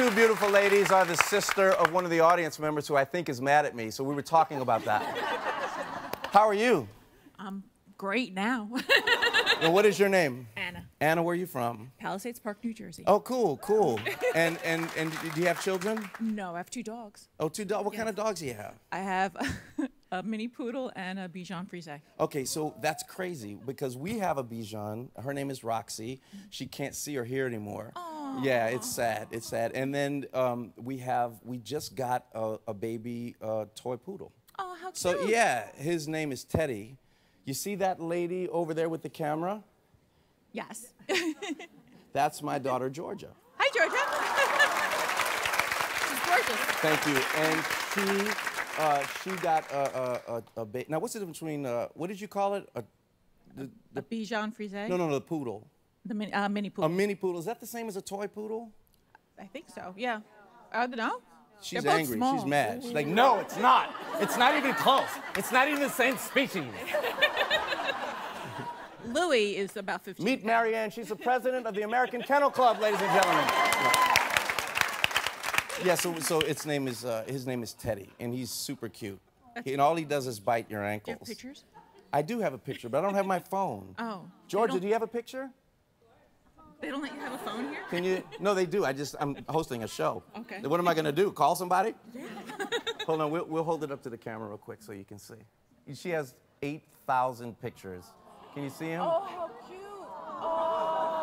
two beautiful ladies are the sister of one of the audience members who I think is mad at me. So we were talking about that. How are you? I'm great now. Well, what is your name? Anna, Anna, where are you from? Palisades Park, New Jersey. Oh, cool, cool. And and and do you have children? No, I have two dogs. Oh, two dogs. What kind of dogs do you have? I have a mini poodle and a Bichon Frise. Okay, so that's crazy because we have a Bichon. Her name is Roxy. She can't see or hear anymore. Yeah, it's sad. It's sad. And then um, we have we just got a, a baby uh, toy poodle. Oh, how cute. So yeah, his name is Teddy. You see that lady over there with the camera? Yes. That's my daughter Georgia. Hi, Georgia. She's gorgeous. Thank you. And she uh, she got a a, a, a now. What's the difference between uh, what did you call it? A, the, The Bichon Frise. no, no, no, the poodle. The mini, uh, mini A mini poodle. Is that the same as a toy poodle? I think so. Yeah. I don't know. She's They're both angry. small. She's mad. She's like, no, it's not. It's not even close. It's not even the same species. Louis is about 15. Meet Marianne. She's the president of the American Kennel Club, ladies and gentlemen. Yeah, so, so its name is uh, his name is Teddy, and he's super cute. And all he does is bite your Do you ankles. have pictures? I do have a picture, but I don't have my phone. Oh. Georgia, do you have a picture? They don't let you have a phone here? Can you? No, they do. I just I'm hosting a show. Okay. What am I gonna do? Call somebody? Yeah. hold on. We'll, we'll hold it up to the camera real quick so you can see. She has eight thousand pictures. Can you see him? Oh, how cute.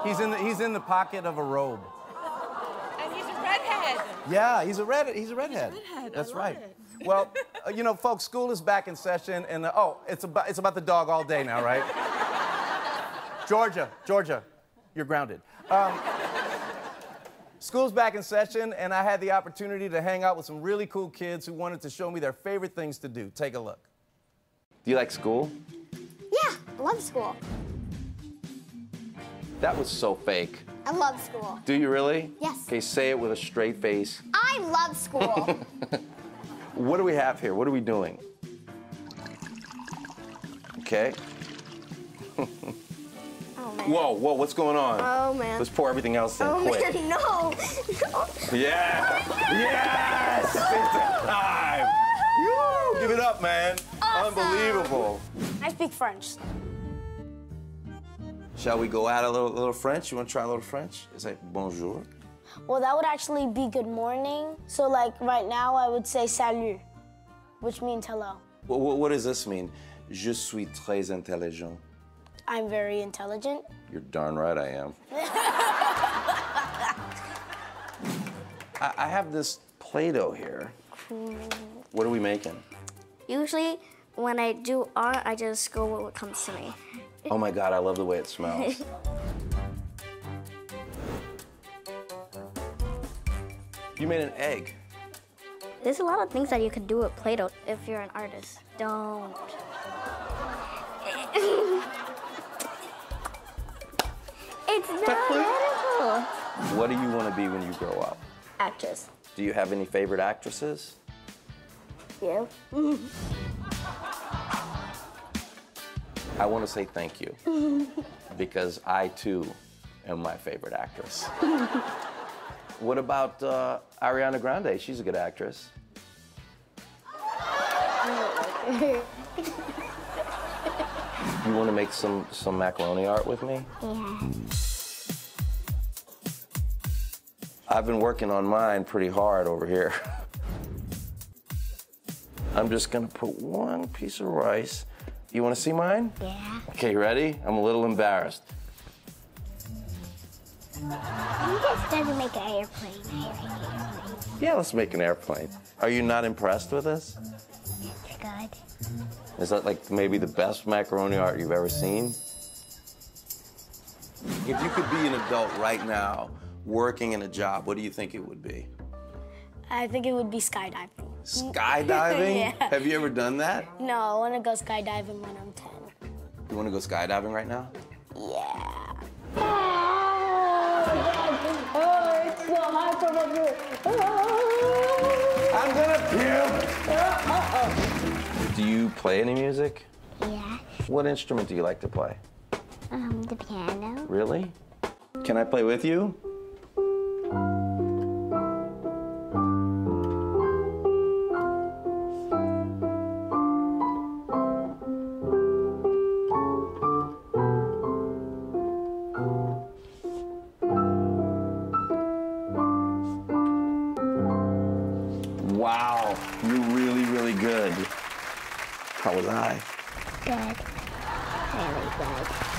He's in the he's in the pocket of a robe. And he's a redhead. Yeah, he's a red he's a redhead. redhead. I That's love right. it. Well, uh, you know, folks, school is back in session, and uh, oh, it's about it's about the dog all day now, right? Georgia, Georgia, you're grounded. Um, school's back in session, and I had the opportunity to hang out with some really cool kids who wanted to show me their favorite things to do. Take a look. Do you like school? Yeah, I love school. That was so fake. I love school. Do you really? Yes. Okay, say it with a straight face. I love school. What do we have here? What are we doing? Okay. oh. Whoa, whoa, what's going on? Oh man. Let's pour everything else in oh quick. man, no. Yeah! Yes! It's time! Woo! Give it up, man. Awesome. Unbelievable. I speak French. Shall we go out a little, little French? You want to try a little French? Is that bonjour? Well, that would actually be good morning. So like right now, I would say salut, which means hello. What, what, what does this mean? Je suis très intelligent. I'm very intelligent. You're darn right I am. I, I have this Play-Doh here. What are we making? Usually, when I do art, I just go with what comes to me. Oh my God, I love the way it smells. you made an egg. There's a lot of things that you can do with Play-Doh if you're an artist. Don't. it's not edible. What do you want to be when you grow up? Actress. Do you have any favorite actresses? Yeah. I want to say thank you because I too am my favorite actress. what about uh, Ariana Grande? She's a good actress. You want to make some some macaroni art with me? Yeah. I've been working on mine pretty hard over here. I'm just gonna put one piece of rice. You wanna see mine? Yeah. Okay, ready? I'm a little embarrassed. You just started to make an airplane. airplane. Yeah, let's make an airplane. Are you not impressed with this? It's good. Is that like maybe the best macaroni art you've ever seen? If you could be an adult right now, working in a job, what do you think it would be? I think it would be skydiving. Skydiving? Yeah. Have you ever done that? No, I want to go skydiving when I'm 10. You want to go skydiving right now? Yeah. I'm gonna puke. Do you play any music? Yeah. What instrument do you like to play? Um, the piano. Really? Can I play with you? Wow, you're really, really good. How was I? Good. Very good.